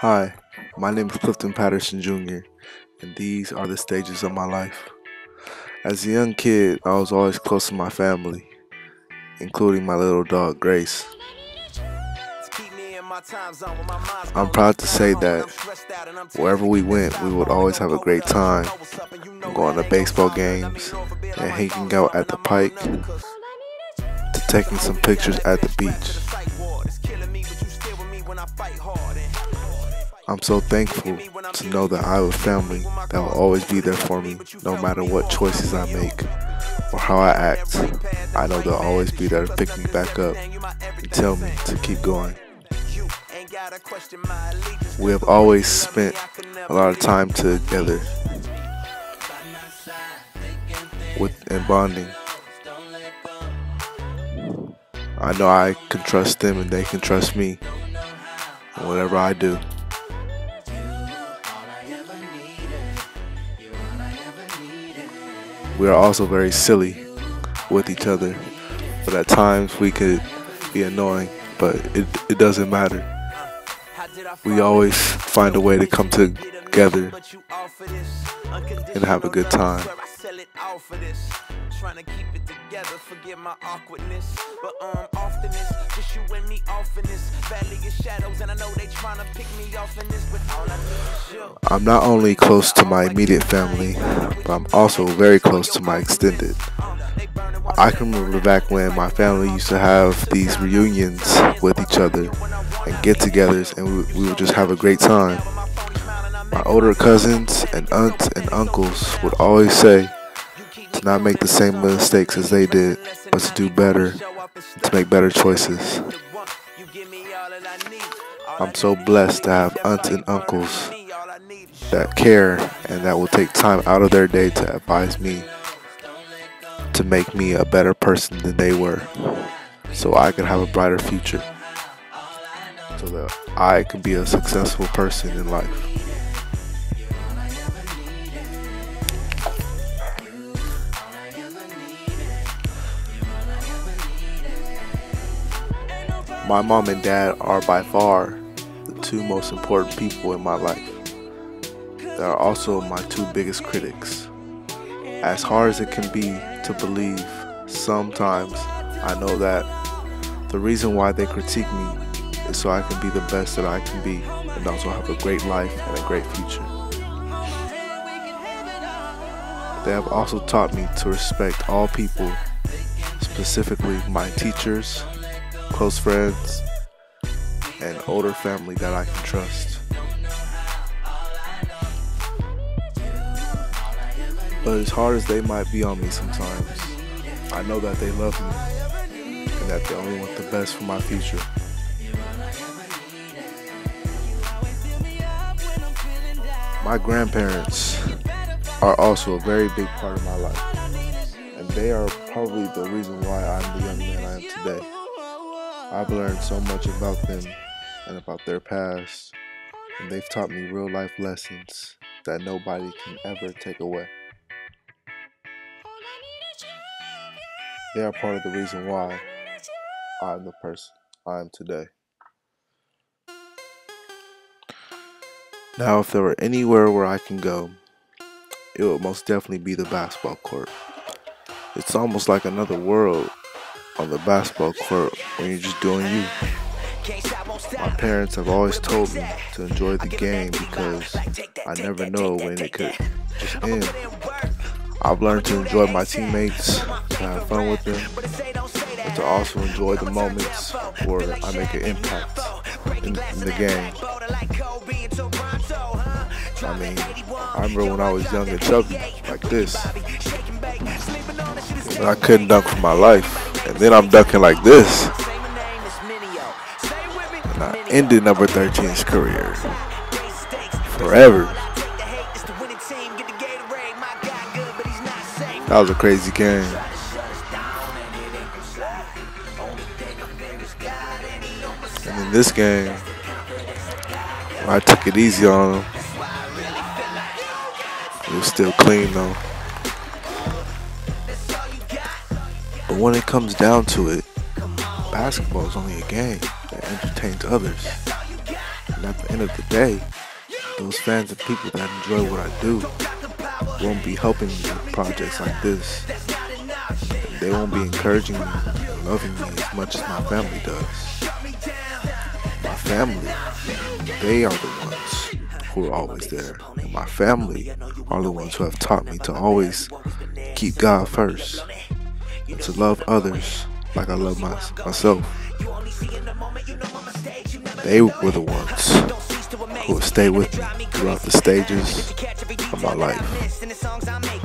Hi, my name is Clifton Patterson Jr., and these are the stages of my life. As a young kid, I was always close to my family, including my little dog Grace. I'm proud to say that wherever we went, we would always have a great time, going to baseball games and hanging out at the pike, to taking some pictures at the beach. I'm so thankful to know that I have a family that will always be there for me no matter what choices I make or how I act. I know they'll always be there to pick me back up and tell me to keep going. We have always spent a lot of time together with and bonding. I know I can trust them and they can trust me. whatever I do. We are also very silly with each other. But at times we could be annoying, but it, it doesn't matter. We always find a way to come together and have a good time trying to keep it together. Forget my awkwardness, but um, often it's just you and me off in this valley of shadows, and I know they trying to pick me off in this, but all I need is you. I'm not only close to my immediate family, but I'm also very close to my extended. I can remember back when my family used to have these reunions with each other and get-togethers, and we, we would just have a great time. My older cousins and aunts and uncles would always say, to not make the same mistakes as they did, but to do better, to make better choices. I'm so blessed to have aunts and uncles that care and that will take time out of their day to advise me to make me a better person than they were so I can have a brighter future so that I can be a successful person in life. My mom and dad are by far the two most important people in my life. They are also my two biggest critics. As hard as it can be to believe, sometimes I know that the reason why they critique me is so I can be the best that I can be and also have a great life and a great future. They have also taught me to respect all people, specifically my teachers, close friends, and older family that I can trust. But as hard as they might be on me sometimes, I know that they love me and that they only want the best for my future. My grandparents are also a very big part of my life, and they are probably the reason why I'm the young man I am today. I've learned so much about them and about their past, and they've taught me real life lessons that nobody can ever take away. They are part of the reason why I'm the person I am today. Now, if there were anywhere where I can go, it would most definitely be the basketball court. It's almost like another world on the basketball court when you're just doing you. My parents have always told me to enjoy the game because I never know when it could just end. I've learned to enjoy my teammates, to have fun with them, but to also enjoy the moments where I make an impact in, in the game. I mean, I remember when I was young and chubby, like this, I couldn't dunk for my life. And then I'm ducking like this. And I ended number 13's career. Forever. That was a crazy game. And in this game, I took it easy on him. It was still clean though. But when it comes down to it, basketball is only a game that entertains others. And at the end of the day, those fans and people that enjoy what I do won't be helping me with projects like this. They won't be encouraging me and loving me as much as my family does. My family, they are the ones who are always there. And my family are the ones who have taught me to always keep God first and to love others like I love my, myself. They were the ones who will stay with me throughout the stages of my life.